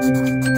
Música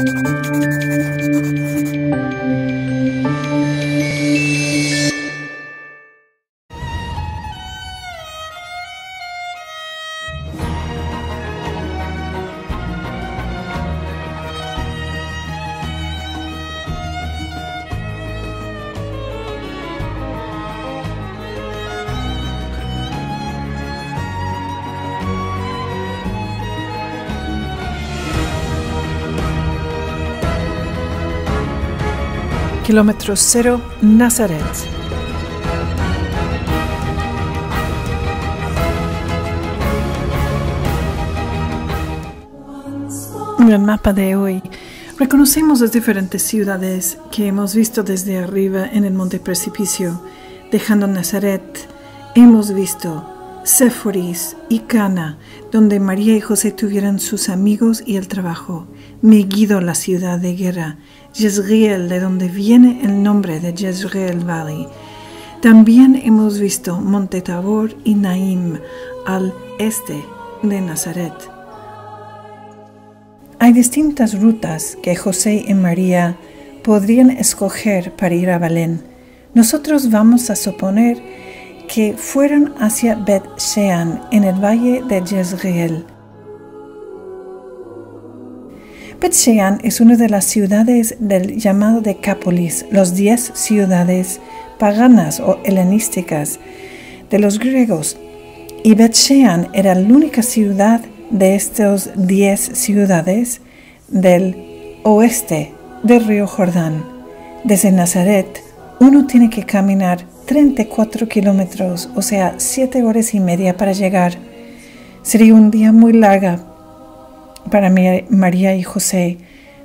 Kilómetro cero, Nazaret. En el mapa de hoy reconocemos las diferentes ciudades que hemos visto desde arriba en el monte precipicio. Dejando Nazaret, hemos visto Séforis y Cana, donde María y José tuvieron sus amigos y el trabajo. Megiddo, la ciudad de guerra. Jezreel, de donde viene el nombre de Jezreel Valley. También hemos visto Monte Tabor y Naim, al este de Nazaret. Hay distintas rutas que José y María podrían escoger para ir a Belén. Nosotros vamos a suponer que fueron hacia Bet Shean, en el valle de Jezreel. Bet Shean es una de las ciudades del llamado Decápolis, los diez ciudades paganas o helenísticas de los griegos. Y Bet Shean era la única ciudad de estas diez ciudades del oeste del río Jordán. Desde Nazaret, uno tiene que caminar 34 kilómetros, o sea, 7 horas y media para llegar. Sería un día muy larga para María y José,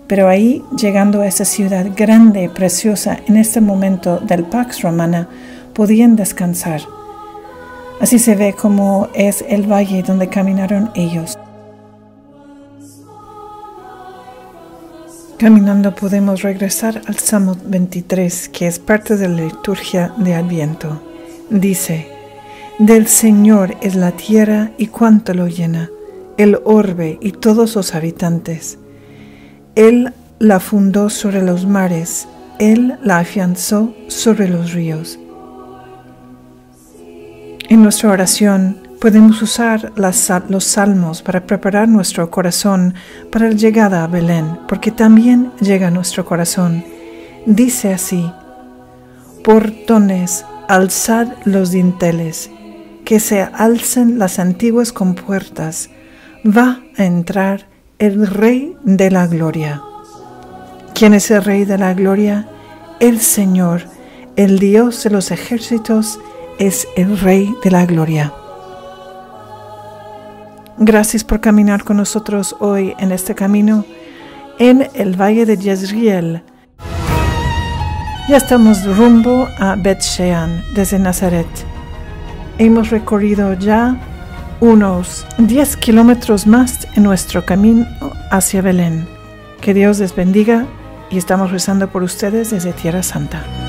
pero ahí, llegando a esa ciudad grande, preciosa, en este momento del Pax Romana, podían descansar. Así se ve como es el valle donde caminaron ellos. Caminando podemos regresar al Salmo 23, que es parte de la liturgia de Adviento. Dice, Del Señor es la tierra y cuánto lo llena el orbe y todos sus habitantes. Él la fundó sobre los mares, Él la afianzó sobre los ríos. En nuestra oración podemos usar los salmos para preparar nuestro corazón para la llegada a Belén, porque también llega nuestro corazón. Dice así, portones, alzad los dinteles, que se alcen las antiguas compuertas, va a entrar el Rey de la Gloria. ¿Quién es el Rey de la Gloria? El Señor, el Dios de los ejércitos, es el Rey de la Gloria. Gracias por caminar con nosotros hoy en este camino en el valle de Jezreel. Ya estamos rumbo a Bet Shean desde Nazaret. Hemos recorrido ya unos 10 kilómetros más en nuestro camino hacia Belén. Que Dios les bendiga y estamos rezando por ustedes desde Tierra Santa.